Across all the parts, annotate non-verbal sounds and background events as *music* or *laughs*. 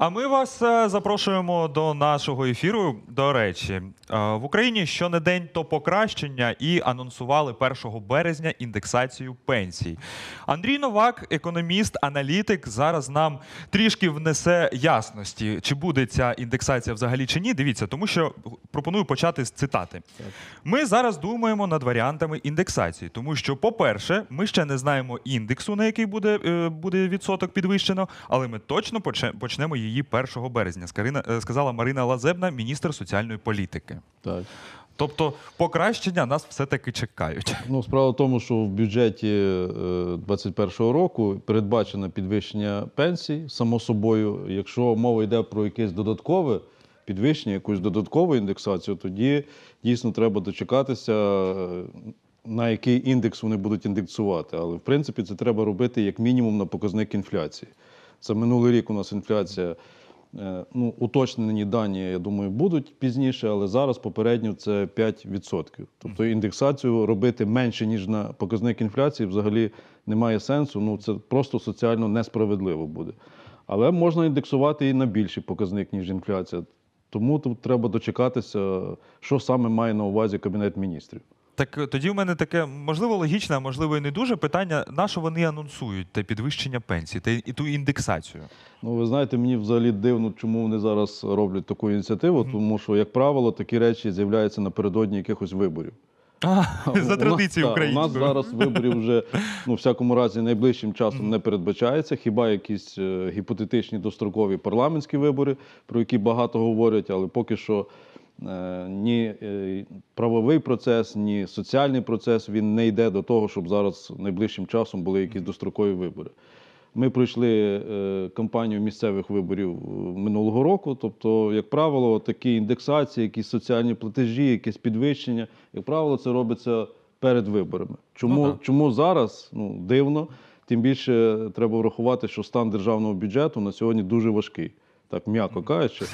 А ми вас е, запрошуємо до нашого ефіру. До речі, е, в Україні що не день, то покращення, і анонсували 1 березня індексацію пенсій. Андрій Новак, економіст, аналітик, зараз нам трішки внесе ясності, чи буде ця індексація взагалі чи ні. Дивіться, тому що пропоную почати з цитати. Ми зараз думаємо над варіантами індексації, тому що, по-перше, ми ще не знаємо індексу, на який буде, е, буде відсоток підвищено, але ми точно почнемо її 1 березня, е, сказала Марина Лазебна, міністр соціальної політики. Так. Тобто, покращення нас все-таки чекають. Ну, справа в тому, що в бюджеті 2021 року передбачено підвищення пенсій, само собою. Якщо мова йде про якесь додаткове підвищення, якусь додаткову індексацію, тоді дійсно треба дочекатися, е, на який індекс вони будуть індексувати. Але в принципі це треба робити як мінімум на показник інфляції. За минулий рік у нас інфляція. Е, Ну, уточнені дані, я думаю, будуть пізніше, але зараз попередньо це 5%. Тобто індексацію робити менше, ніж на показник інфляції, взагалі немає сенсу. Ну, це просто соціально несправедливо буде. Але можна індексувати і на більший показник, ніж інфляція. Тому тут треба дочекатися, що саме має на увазі Кабінет міністрів. Так е, тоді в мене таке, можливо, логічне, а можливо, і не дуже питання: на що вони анонсують те підвищення пенсій, те і ту індексацію? Ну, ви знаєте, мені взагалі дивно, чому вони зараз роблять таку ініціативу, тому що, як правило, такі речі з'являються напередодні якихось виборів. А, за традицією так, У нас зараз виборів вже ну, в всякому разі найближчим часом не передбачається. Хіба якісь е, гіпотетичні дострокові парламентські вибори, про які багато говорять, але поки що ні е, правовий процес, ні соціальний процес він не йде до того, щоб зараз найближчим часом були якісь дострокові вибори. Ми пройшли е, кампанію місцевих виборів е, минулого року. Тобто, як правило, такі індексації, якісь соціальні платежі, якесь підвищення, як правило, це робиться перед виборами. Чому, Ну, чому зараз? Ну, дивно. Тим більше треба врахувати, що стан державного бюджету на сьогодні дуже важкий, так м'яко кажучи.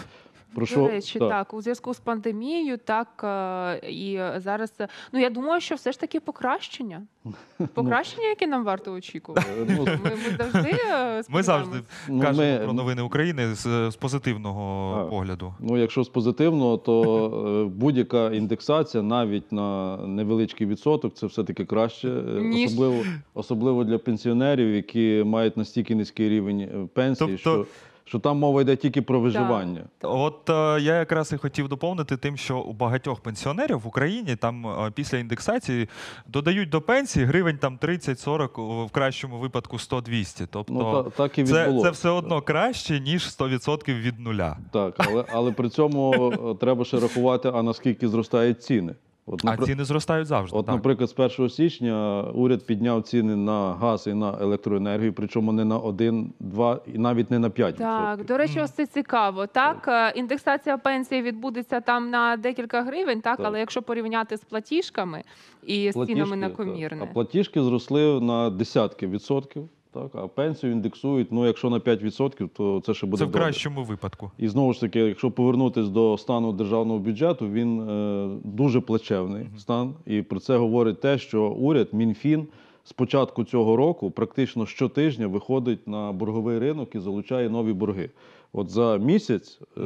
Про До речі, так. у зв'язку з пандемією, так е, і зараз. Ну я думаю, що все ж таки покращення. *laughs* Покращення, яке нам варто очікувати. Е, ну, Ми, ми завжди е, Ми завжди. Ну, кажемо ми- про новини України з, з позитивного А. погляду. Ну, якщо з позитивного, то будь-яка індексація навіть на невеличкий відсоток, це все-таки краще, е, Ніж- особливо, особливо для пенсіонерів, які мають настільки низький рівень пенсії, Тобто- що, що там мова йде тільки про виживання. От е, я якраз і хотів доповнити тим, що у багатьох пенсіонерів в Україні там е, після індексації додають до пенсії гривень там 30-40, в кращому випадку 100-200. Тобто Ну, та, так і це, це все одно краще, ніж 100% від нуля. Так, але, але при цьому е, треба ще рахувати, а наскільки зростають ціни. От, А напри- ціни зростають завжди. От, так. наприклад, з 1 січня уряд підняв ціни на газ і на електроенергію, причому не на 1, 2 і навіть не на 5%. Так, до речі, ось це цікаво. Так, е, індексація пенсії відбудеться там на декілька гривень, так, Так. але якщо порівняти з платіжками і з цінами на так. комірне. А платіжки зросли на десятки відсотків, так, а пенсію індексують, ну якщо на 5%, то це ще буде Це в добре. кращому випадку. І знову ж таки, якщо повернутися до стану державного бюджету, він е, дуже плачевний стан. І про це говорить те, що уряд, Мінфін з початку цього року практично щотижня виходить на борговий ринок і залучає нові борги. От за місяць е,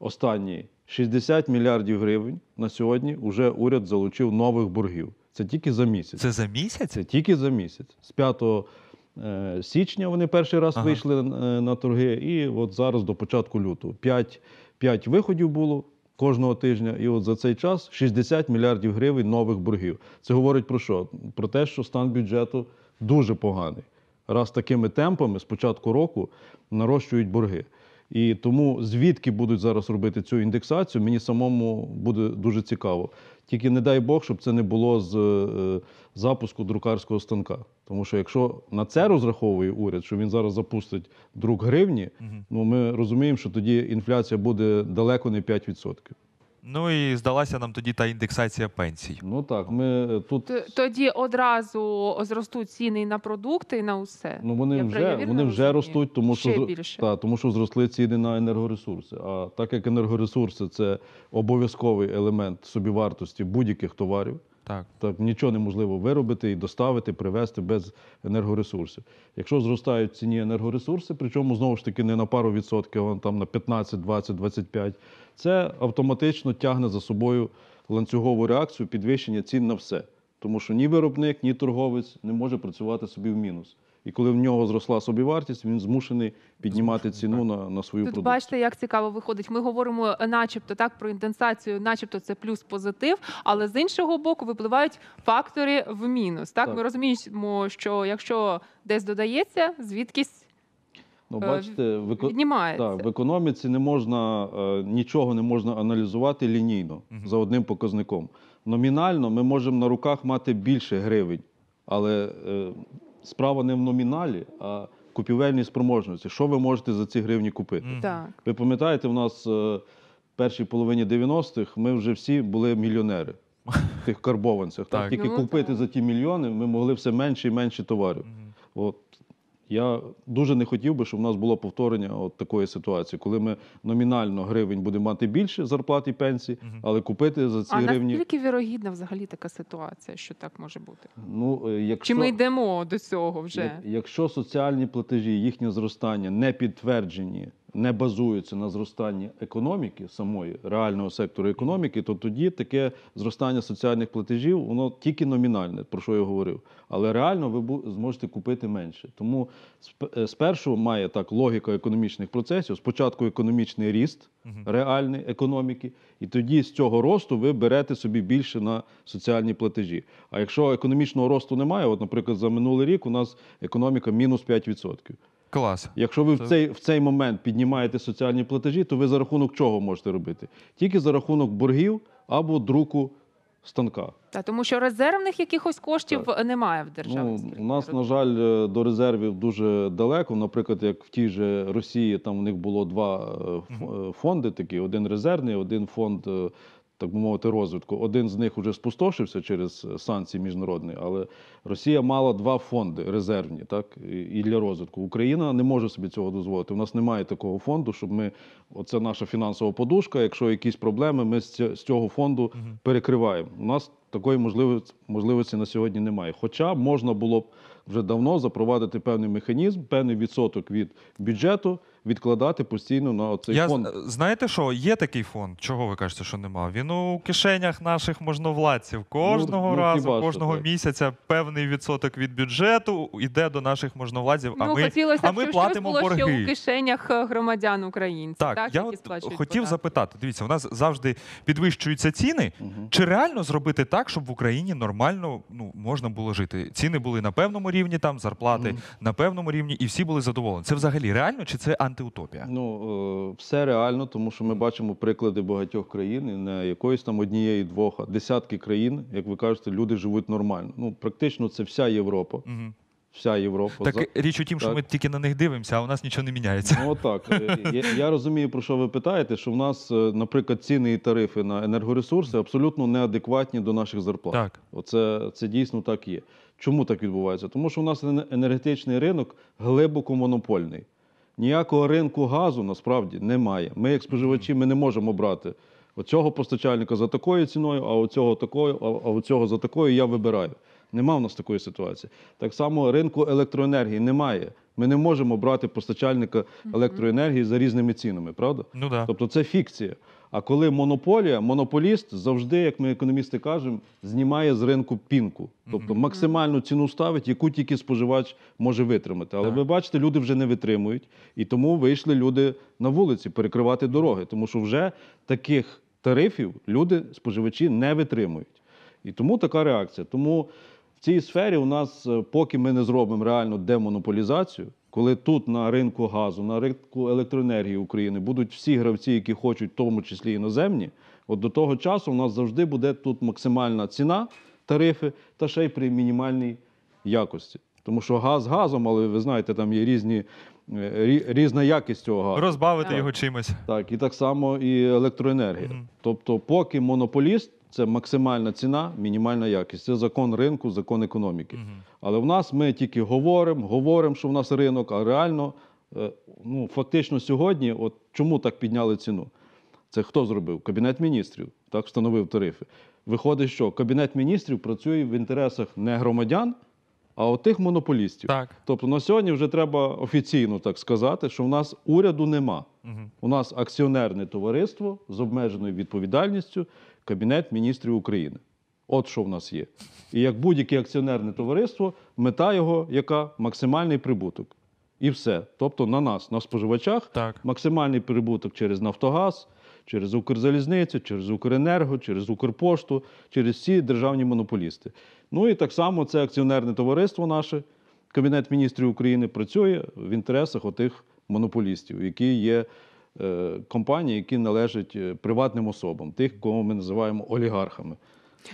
останній 60 мільярдів гривень на сьогодні вже уряд залучив нових боргів. Це тільки за місяць. Це за місяць? Це тільки за місяць. З 5 е, січня вони перший раз Ага. вийшли е, на торги, і от зараз до початку лютого. 5, 5 виходів було кожного тижня, і от за цей час 60 мільярдів гривень нових боргів. Це говорить про що? Про те, що стан бюджету дуже поганий. Раз такими темпами з початку року нарощують борги. І тому звідки будуть зараз робити цю індексацію, мені самому буде дуже цікаво. Тільки не дай Бог, щоб це не було з е, запуску друкарського станка. Тому що якщо на це розраховує уряд, що він зараз запустить друк гривні, ну ми розуміємо, що тоді інфляція буде далеко не 5%. Ну і здалася нам тоді та індексація пенсій. Ну так, ми е, тут Тоді одразу зростуть ціни на продукти, і на усе. Ну вони Я вже вони вже ростуть, тому Ще що більше. Та, тому що зросли ціни на енергоресурси. А так як енергоресурси це обов'язковий елемент собівартості будь-яких товарів, Так. Так, нічого неможливо виробити і доставити, привезти без енергоресурсів. Якщо зростають ціні енергоресурси, причому знову ж таки не на пару відсотків, а там на 15, 20, 25, це автоматично тягне за собою ланцюгову реакцію підвищення цін на все. Тому що ні виробник, ні торговець не може працювати собі в мінус. І коли в нього зросла собівартість, він змушений піднімати ціну на, на свою Тут продукцію. бачите, як цікаво виходить. Ми говоримо, е, начебто, так про індексацію, начебто це плюс позитив, але з іншого боку випливають фактори в мінус. Так, Так. ми розуміємо, що якщо десь додається, звідкись Ну, е, бачите, віднімається. Так, в економіці не можна е, нічого не можна аналізувати лінійно Мгм. за одним показником. Номінально ми можемо на руках мати більше гривень, але справа не в номіналі, а в купівельній спроможності. Що ви можете за ці гривні купити? Так. Ви пам'ятаєте, в нас е, в першій половині 90-х ми вже всі були мільйонери в тих карбованцях. Так. Так. Тільки Ну, купити так. за ті мільйони ми могли все менше і менше товарів. От я дуже не хотів би, щоб у нас було повторення от такої ситуації, коли ми номінально гривень будемо мати більше зарплат і пенсій, але купити за ці А гривні. наскільки вірогідна взагалі така ситуація, що так може бути? Ну, е, якщо, Чи ми йдемо до цього вже? якщо соціальні платежі, їхнє зростання не підтверджені, не базуються на зростанні економіки, самої реального сектору економіки, то тоді таке зростання соціальних платежів, воно тільки номінальне, про що я говорив. Але реально ви зможете купити менше. Тому е, спершу має так логіка економічних процесів. Спочатку економічний ріст Мгм. реальної економіки, і тоді з цього росту ви берете собі більше на соціальні платежі. А якщо економічного росту немає, от, наприклад, за минулий рік у нас економіка мінус 5%. Клас. Якщо ви в цей, в цей момент піднімаєте соціальні платежі, то ви за рахунок чого можете робити? Тільки за рахунок боргів або друку станка. Та тому що резервних якихось коштів немає в державі. Ну, у нас, на жаль, е, до резервів дуже далеко. Наприклад, як в тій же Росії, там у них було два е, е, фонди такі: один резервний, один фонд, так би мовити, розвитку. Один з них вже спустошився через е, санкції міжнародні, але Росія мала два фонди резервні, так і- для розвитку. Україна не може собі цього дозволити. У нас немає такого фонду, щоб ми, оце наша фінансова подушка. Якщо якісь проблеми, ми з цього фонду перекриваємо. У нас такої можливості, можливості на сьогодні немає. Хоча можна було б вже давно запровадити певний механізм, певний відсоток від бюджету відкладати постійно на цей Я, фонд. знаєте що, є такий фонд. Чого ви кажете, що нема? Він у кишенях наших можновладців. Кожного ну, разу, хіба кожного так. місяця певний відсоток від бюджету йде до наших можновладців, а ну, ми хотілося а ми платимо було ще борги. у кишенях е, громадян українців. Так, Так, я які от хотів податки. запитати. Дивіться, у нас завжди підвищуються ціни. Мгм. Чи реально зробити так, щоб в Україні нормально ну, можна було жити? Ціни були на певному рівні, там зарплати Мгм. на певному рівні, і всі були задоволені. Це взагалі реально чи це антиутопія? Ну, е, все реально, тому що ми бачимо приклади багатьох країн, і не якоїсь там однієї, двох, а десятки країн, як ви кажете, люди живуть нормально. Ну, практично це вся Європа. Мгм. Вся Європа. Так річ у тім, що ми тільки на них дивимося, а у нас нічого не міняється. Ну, отак. Е, Я, я розумію, про що ви питаєте, що в нас, е, наприклад, ціни і тарифи на енергоресурси абсолютно неадекватні до наших зарплат. Так. Оце це дійсно так є. Чому так відбувається? Тому що у нас енергетичний ринок глибоко монопольний. Ніякого ринку газу насправді немає. Ми, як споживачі, ми не можемо брати оцього постачальника за такою ціною, а оцього такою, а оцього за такою я вибираю. Нема в нас такої ситуації. Так само ринку електроенергії немає. Ми не можемо брати постачальника електроенергії за різними цінами, правда? Ну да. Тобто це фікція. А коли монополія, монополіст завжди, як ми економісти кажемо, знімає з ринку пінку. Тобто максимальну ціну ставить, яку тільки споживач може витримати. Але Так. ви бачите, люди вже не витримують, і тому вийшли люди на вулиці перекривати дороги, тому що вже таких тарифів люди, споживачі, не витримують. І тому така реакція. Тому цій сфері у нас, е, поки ми не зробимо реальну демонополізацію, коли тут на ринку газу, на ринку електроенергії України будуть всі гравці, які хочуть, в тому числі іноземні, от до того часу у нас завжди буде тут максимальна ціна, тарифи та ще й при мінімальній якості. Тому що газ газом, але ви знаєте, там є різні, е, різна якість цього газу. Розбавити Так. його чимось. Так, і так само і електроенергія. Мгм. Тобто, поки монополіст це максимальна ціна, мінімальна якість. Це закон ринку, закон економіки. Мгм. Але в нас ми тільки говоримо, говоримо, що в нас ринок, а реально, е, ну фактично сьогодні, от чому так підняли ціну? Це хто зробив? Кабінет міністрів. Так? встановив тарифи. Виходить, що Кабінет міністрів працює в інтересах не громадян, а от тих монополістів. Так. Тобто на сьогодні вже треба офіційно так сказати, що в нас уряду нема. Мгм. У нас акціонерне товариство з обмеженою відповідальністю Кабінет міністрів України. От що в нас є. І як будь-яке акціонерне товариство, мета його яка максимальний прибуток. І все. Тобто на нас, на споживачах, Так. максимальний прибуток через Нафтогаз, через Укрзалізницю, через Укренерго, через Укрпошту, через всі державні монополісти. Ну і так само це акціонерне товариство наше, Кабінет міністрів України, працює в інтересах отих монополістів, які є е, компанії, які належать е, приватним особам, тих, кого ми називаємо олігархами.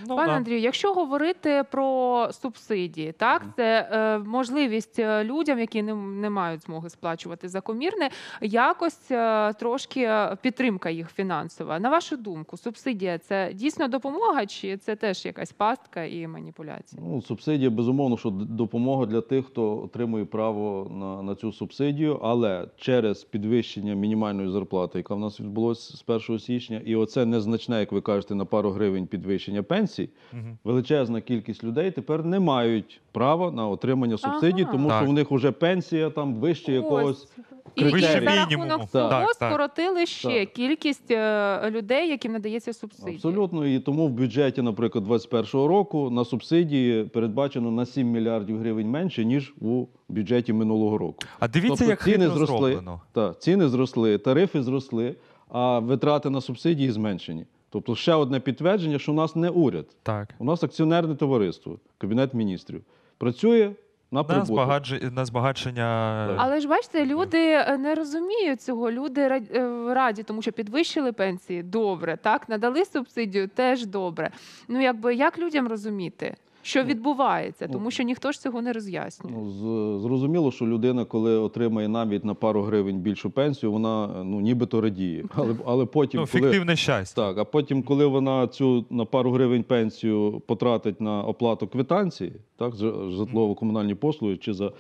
Ну, Пане да. Андрію, якщо говорити про субсидії, так це е, можливість е, людям, які не, не мають змоги сплачувати за комірне, якось е, трошки е, підтримка їх фінансова. На вашу думку, субсидія це дійсно допомога, чи це теж якась пастка і маніпуляція? Ну, субсидія, безумовно, що допомога для тих, хто отримує право на, на цю субсидію, але через підвищення мінімальної зарплати, яка в нас відбулося з 1 січня, і оце незначне, як ви кажете, на пару гривень підвищення пенсій, Мгм. величезна кількість людей тепер не мають права на отримання субсидій, Ага. тому Так. що в них вже пенсія там вище якогось. Ось. І, і за рахунок Так. цього Так, так. скоротили ще Так. кількість е, людей, яким надається субсидія. Абсолютно, і тому в бюджеті, наприклад, 2021 року на субсидії передбачено на 7 мільярдів гривень менше ніж у бюджеті минулого року. А дивіться, Тобто як ціни зросли, зроблено. Так, ціни зросли, тарифи зросли, а витрати на субсидії зменшені. Тобто ще одне підтвердження, що у нас не уряд, Так. у нас акціонерне товариство, Кабінет міністрів. Працює на На, збагадж... на збагачення. Але ж бачите, люди е, не розуміють цього. Люди е, раді, тому що підвищили пенсії добре, так надали субсидію теж добре. Ну якби як людям розуміти, що відбувається, ну, тому що ніхто ж цього не роз'яснює. Ну, зрозуміло, що людина, коли отримає навіть на пару гривень більшу пенсію, вона ну, нібито радіє. *laughs* Але, але потім, Ну, коли... фіктивне щастя. Так, а потім, коли вона цю на пару гривень пенсію потратить на оплату квитанції, так, житлово-комунальні послуги чи за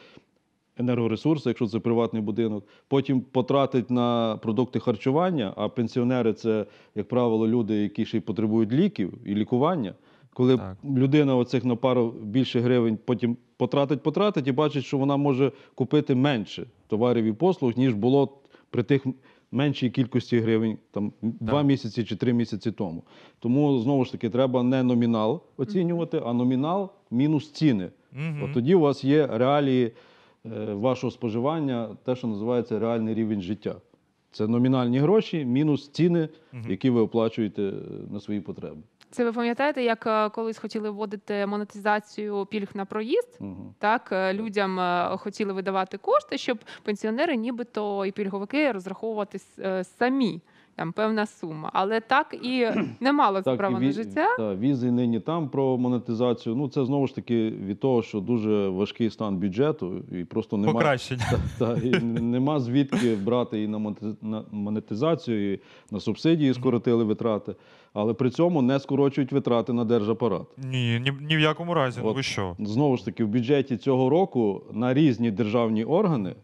енергоресурси, якщо це приватний будинок, потім потратить на продукти харчування, а пенсіонери це, як правило, люди, які ще й потребують ліків і лікування. Коли Так. людина оцих на пару більше гривень потім потратить, потратить і бачить, що вона може купити менше товарів і послуг, ніж було при тих меншій кількості гривень там два місяці чи три місяці тому. Тому знову ж таки треба не номінал оцінювати, а номінал мінус ціни. Мгм. От тоді у вас є реалії е, вашого споживання, те, що називається реальний рівень життя. Це номінальні гроші мінус ціни, які ви оплачуєте е, на свої потреби. Це ви пам'ятаєте, як е, колись хотіли вводити монетизацію пільг на проїзд? Угу. Так, е, людям е, хотіли видавати кошти, щоб пенсіонери, нібито і пільговики розраховувати самі. Там певна сума, але так і *clears throat* не мало це права і на життя. Та, візи нині там про монетизацію. Ну це знову ж таки від того, що дуже важкий стан бюджету, і просто немає Покращення. та, і нема звідки брати і на монетизацію, і на субсидії скоротили витрати, але при цьому не скорочують витрати на держапарат. Ні, ні, ні в якому разі. Ну ви що? Знову ж таки, в бюджеті цього року на різні державні органи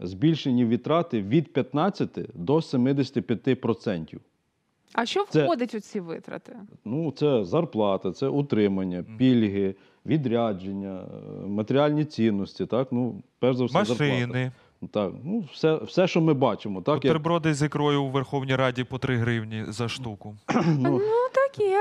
збільшені витрати від 15 до 75%. А що Це- входить у ці витрати? Ну, це зарплата, це утримання, пільги, відрядження, е, матеріальні цінності. Так, ну, перш за все, зарплата. Машини. Так, ну, все, все, що ми бачимо. Так, як, з ікрою у Верховній Раді по 3 гривні за штуку. ну, Таке.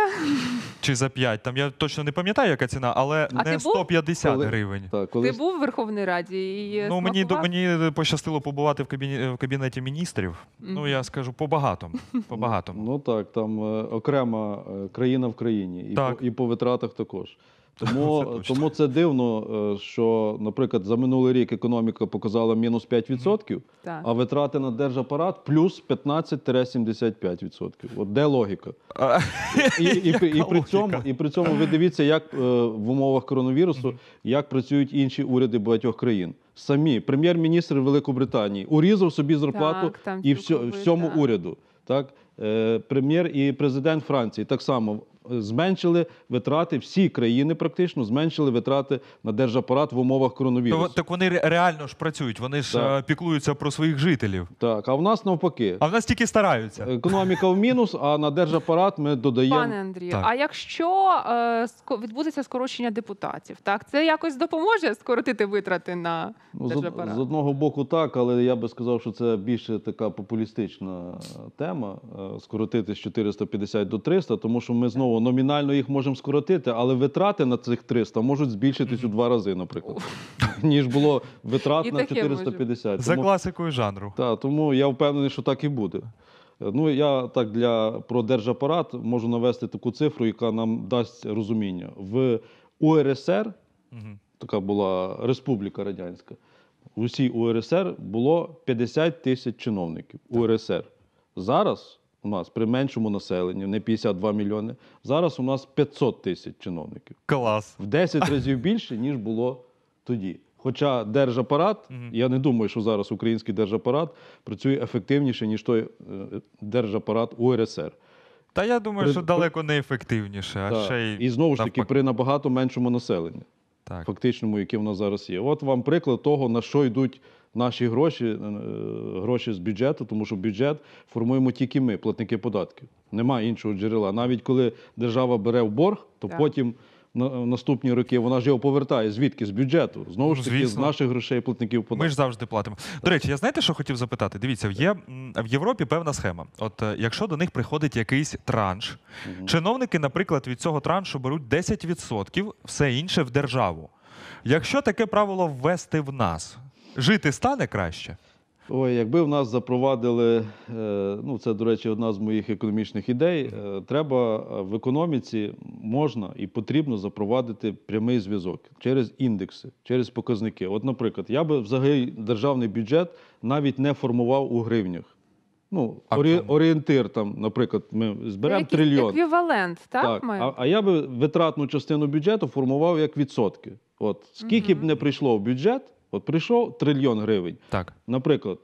Чи за 5. Там я точно не пам'ятаю, яка ціна, але А ти не був? 150 Коли- гривень. так, Ти був в Верховній Раді і Ну, мені, до- смакував? мені пощастило побувати в, кабіні, в кабінеті міністрів. Ну, я скажу, по-багатому. по-багатому. Ну так, там е, окрема е, країна в країні, і, Так. По, і по витратах також. *laughs* Тому, точно. тому це дивно, е, що, наприклад, за минулий рік економіка показала мінус 5%, Так. а витрати на держапарат плюс 15-75%. От де логіка? І, і, і, і, при цьому, і при цьому ви дивіться, як е, в умовах коронавірусу, як працюють інші уряди багатьох країн. Самі прем'єр-міністр Великобританії урізав собі зарплату Так, і всьо- всьому уряду. Так? Е, прем'єр і президент Франції так само зменшили витрати, всі країни практично зменшили витрати на держапарат в умовах То, так вони реально ж працюють, вони ж Так. е, піклуються про своїх жителів. Так, а в нас навпаки. А в нас тільки стараються. Економіка в мінус, а на держапарат ми додаємо. Пане Андрію, Так. а якщо е, відбудеться скорочення депутатів, так це якось допоможе скоротити витрати на Ну, з, держапарат? з одного боку, так, але я би сказав, що це більше така популістична тема е, скоротити з 450 до 300, тому що ми знову номінально їх можемо скоротити, але витрати на цих 300 можуть збільшитись у два рази, наприклад, *laughs* ніж було витрат І на таке може 450. За класикою жанру. та, тому я впевнений, що так і буде. Ну, я так для про держапарат можу навести таку цифру, яка нам дасть розуміння. В УРСР така була Республіка Радянська. В усій УРСР було 50 тисяч чиновників. УРСР. Зараз у нас при меншому населенні, не 52 мільйони, зараз у нас 500 тисяч чиновників. Клас. В 10 разів більше, ніж було тоді. Хоча держапарат, Мгм. я не думаю, що зараз український держапарат працює ефективніше, ніж той е, держапарат УРСР. Та я думаю, При- що далеко не ефективніше, а ще й І знову ж таки, при набагато меншому населенні. так. фактичному, яке в нас зараз є. От вам приклад того, на що йдуть наші гроші, е, гроші з бюджету, тому що бюджет формуємо тільки ми, платники податків. Немає іншого джерела. Навіть коли держава бере в борг, то Так. потім на в наступні роки вона ж його повертає. Звідки? З бюджету. Знову ж таки, з наших грошей платників податків. Ми ж завжди платимо. До речі, я знаєте, що хотів запитати? Дивіться, є в Європі певна схема. От е, якщо до них приходить якийсь транш, чиновники, наприклад, від цього траншу беруть 10%, все інше в державу. Якщо таке правило ввести в нас, жити стане краще? Ой, якби в нас запровадили, е, ну це, до речі, одна з моїх економічних ідей. е, Треба е, в економіці можна і потрібно запровадити прямий зв'язок через індекси, через показники. От, наприклад, я би взагалі державний бюджет навіть не формував у гривнях. Ну, орі- орієнтир там, наприклад, ми зберемо трильйон. еквівалент, так? Так, має а, а я би витратну частину бюджету формував як відсотки. От скільки б не прийшло в бюджет, от прийшов трильйон гривень. Так. Наприклад,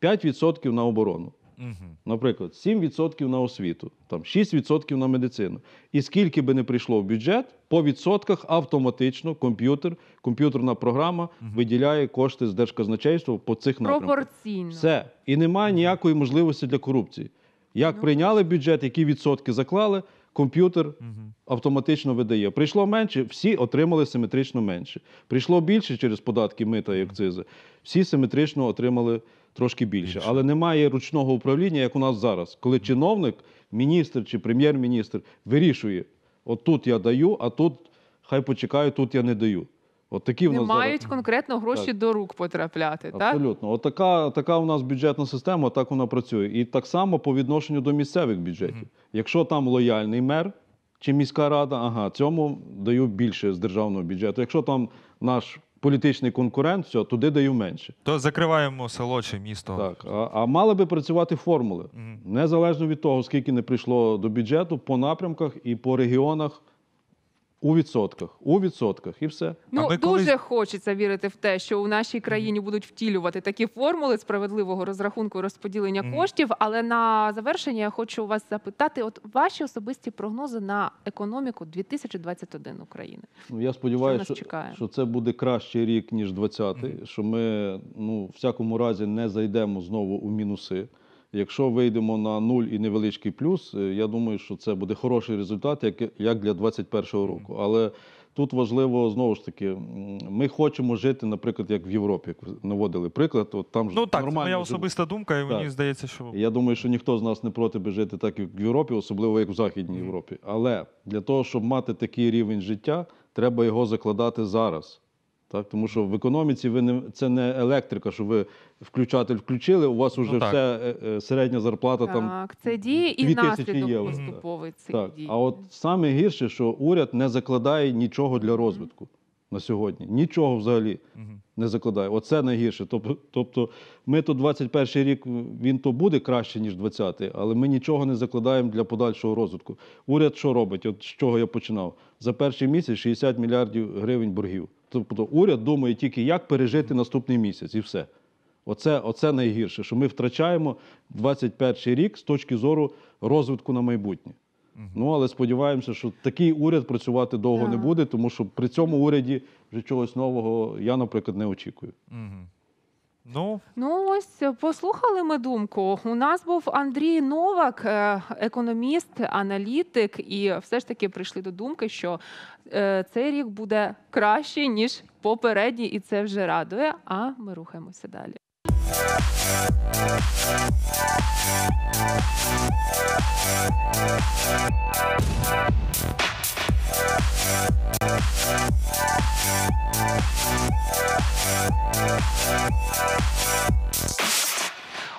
5% на оборону, Угу. наприклад, 7% на освіту, там 6% на медицину. І скільки би не прийшло в бюджет, по відсотках автоматично комп'ютер, комп'ютерна програма виділяє кошти з держказначейства по цих напрямках. пропорційно. Все. І немає ніякої можливості для корупції. Як Ну, прийняли бюджет, які відсотки заклали, комп'ютер автоматично видає. Прийшло менше, всі отримали симетрично менше. Прийшло більше через податки, мита і акцизи, всі симетрично отримали трошки більше. Але немає ручного управління, як у нас зараз, коли чиновник, міністр чи прем'єр-міністр вирішує: от тут я даю, а тут хай почекаю, тут я не даю. От такі в Не нас мають зараз. конкретно гроші Так. до рук потрапляти, так? Абсолютно. От така, така у нас бюджетна система, так вона працює. І так само по відношенню до місцевих бюджетів. Якщо там лояльний мер чи міська рада, ага, цьому даю більше з державного бюджету. Якщо там наш політичний конкурент, все, туди даю менше. То закриваємо село чи місто. Так, а, а мали би працювати формули, Мгм. незалежно від того, скільки не прийшло до бюджету, по напрямках і по регіонах у відсотках. У відсотках і все. Ну дуже колись- хочеться вірити в те, що у нашій країні будуть втілювати такі формули справедливого розрахунку і розподілення Мгм. коштів. Але на завершення я хочу вас запитати: от ваші особисті прогнози на економіку 2021 України. Ну, я сподіваюся, що, чекає? що це буде кращий рік, ніж 20-й, що ми ну, в всякому разі не зайдемо знову у мінуси. Якщо вийдемо на нуль і невеличкий плюс, е, я думаю, що це буде хороший результат, як, для 2021 року. Але тут важливо знову ж таки, ми хочемо жити, наприклад, як в Європі, як ви наводили приклад. От там ж Ну так, це нормально моя живуть. особиста думка, і мені Так. здається, що Я думаю, що ніхто з нас не проти би жити так, як в Європі, особливо як в Західній Європі. Але для того, щоб мати такий рівень життя, треба його закладати зараз. Так? Тому що в економіці ви не, це не електрика, що ви включатель включили, у вас вже Ну, все е, е, середня зарплата там. Так, це діє і наслідок євро. поступовий цих Так. дій. А от саме гірше, що уряд не закладає нічого для розвитку на сьогодні. Нічого взагалі не закладає. Оце найгірше. Тобто, тобто ми то 21 рік він то буде краще, ніж 20-й, але ми нічого не закладаємо для подальшого розвитку. Уряд що робить? От з чого я починав? За перший місяць 60 мільярдів гривень боргів. Тобто уряд думає тільки, як пережити наступний місяць, і все. Оце, оце найгірше, що ми втрачаємо 21 рік з точки зору розвитку на майбутнє. Ну але сподіваємося, що такий уряд працювати довго не буде, тому що при цьому уряді вже чогось нового я, наприклад, не очікую. Ну, Ну ось послухали ми думку. У нас був Андрій Новак, е, економіст, аналітик, і все ж таки прийшли до думки, що е, цей рік буде кращий ніж попередній, і це вже радує. А ми рухаємося далі.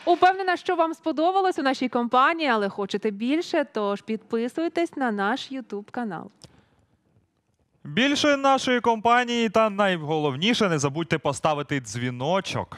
Упевнена, що вам сподобалось у нашій компанії, але хочете більше, тож підписуйтесь на наш YouTube канал. більше нашої компанії, та найголовніше, не забудьте поставити дзвіночок.